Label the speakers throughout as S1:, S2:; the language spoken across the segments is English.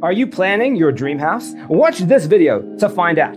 S1: Are you planning your dream house? Watch this video to find out.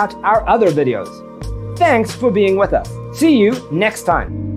S1: out our other videos. Thanks for being with us. See you next time.